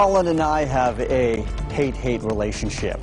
Pollen and I have a hate-hate relationship.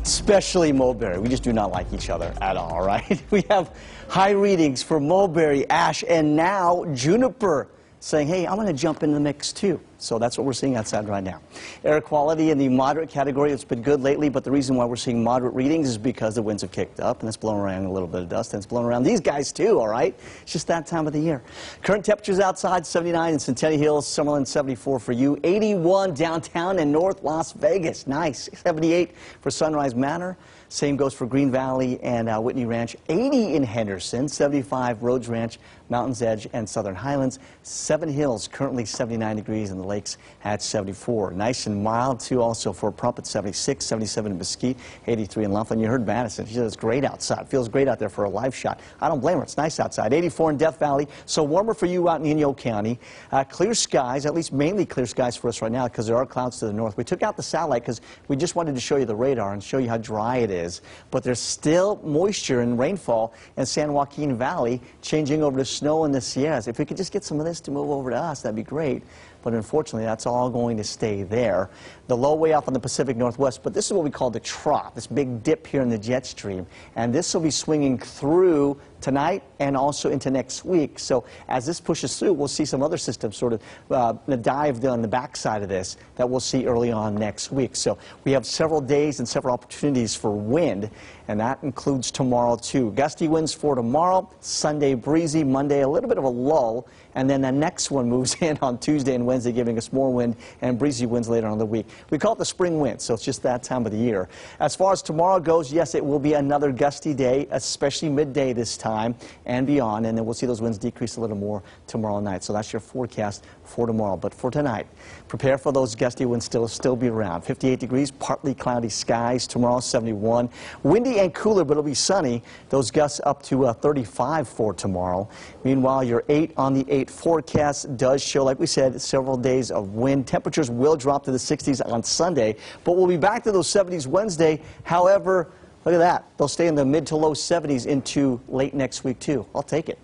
Especially mulberry. We just do not like each other at all, right? We have high readings for mulberry, ash, and now juniper saying, hey, I want to jump in the mix too. So that's what we're seeing outside right now. Air quality in the moderate category, it's been good lately, but the reason why we're seeing moderate readings is because the winds have kicked up and it's blowing around a little bit of dust and it's blowing around these guys too, all right? It's just that time of the year. Current temperatures outside 79 in Centennial Hills, Summerlin 74 for you, 81 downtown in North Las Vegas, nice. 78 for Sunrise Manor. Same goes for Green Valley and uh, Whitney Ranch. 80 in Henderson, 75 Rhodes Ranch, Mountains Edge, and Southern Highlands. Seven Hills currently 79 degrees, and the lakes at 74. Nice and mild too. Also for Pahrump at 76, 77 in Mesquite, 83 in Laughlin. You heard Madison. She said it's great outside. Feels great out there for a live shot. I don't blame her. It's nice outside. 84 in Death Valley. So warmer for you out in Inyo County. Uh, clear skies, at least mainly clear skies for us right now because there are clouds to the north. We took out the satellite because we just wanted to show you the radar and show you how dry it is, but there's still moisture and rainfall in San Joaquin Valley changing over to snow in the Sierras. If we could just get some of this to move over to us, that'd be great. But unfortunately, that's all going to stay there. The low way off on the Pacific Northwest, but this is what we call the trough, this big dip here in the jet stream. And this will be swinging through tonight and also into next week. So as this pushes through, we'll see some other systems sort of uh, dive on the backside of this that we'll see early on next week. So we have several days and several opportunities for wind, and that includes tomorrow too. Gusty winds for tomorrow, Sunday breezy, Monday a little bit of a lull, and then the next one moves in on Tuesday and Wednesday, giving us more wind and breezy winds later on the week. We call it the spring wind, so it's just that time of the year. As far as tomorrow goes, yes, it will be another gusty day, especially midday this time and beyond, and then we'll see those winds decrease a little more tomorrow night. So that's your forecast for tomorrow. But for tonight, prepare for those gusty winds still still be around. 58 degrees, partly cloudy skies. Tomorrow, 71. Windy and cooler, but it'll be sunny. Those gusts up to uh, 35 for tomorrow. Meanwhile, your 8 on the 8 forecast does show, like we said, several days of wind. Temperatures will drop to the 60s on Sunday, but we'll be back to those 70s Wednesday. However, Look at that. They'll stay in the mid to low 70s into late next week, too. I'll take it.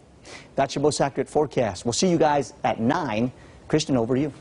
That's your most accurate forecast. We'll see you guys at 9. Christian, over to you.